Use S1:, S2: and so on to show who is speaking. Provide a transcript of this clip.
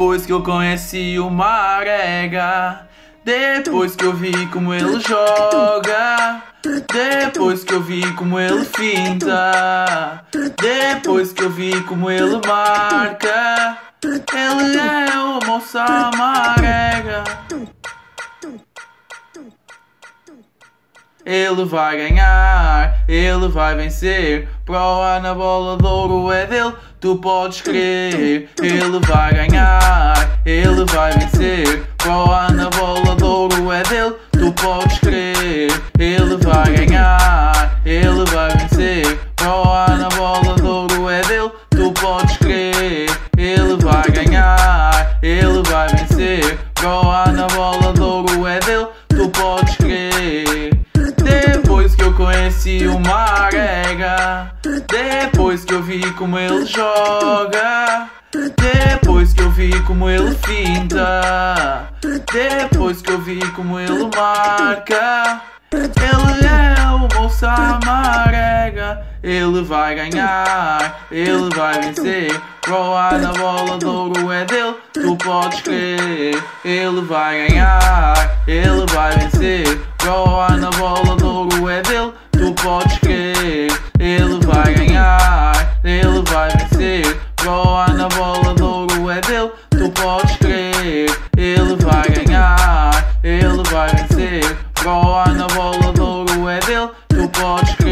S1: Depois que eu conheci o Marega, depois que eu vi como ele joga, depois que eu vi como ele finta, depois que eu vi como ele marca, ele é o moça Ele vai ganhar, ele vai vencer. Pro na bola de ouro é dele, tu podes crer. Ele vai ganhar, ele vai vencer. Pro na bola de ouro é dele, tu podes crer. Ele vai ganhar, ele vai vencer. Pro na bola de ouro é dele, tu podes crer. Ele vai ganhar, ele vai vencer. Pro na bola de ouro é dele, tu podes que eu conheci o Marega Depois que eu vi como ele joga. Depois que eu vi como ele finta. Depois que eu vi como ele marca. Ele é o moça Marega Ele vai ganhar, ele vai vencer. Proa na bola de ouro é dele, tu podes crer. Ele vai ganhar, ele vai vencer. Proa na bola podes crer Ele vai ganhar, ele vai vencer. Proa na bola de ouro é dele, tu podes crer. Ele vai ganhar, ele vai vencer. Proa na bola de ouro é dele, tu podes crer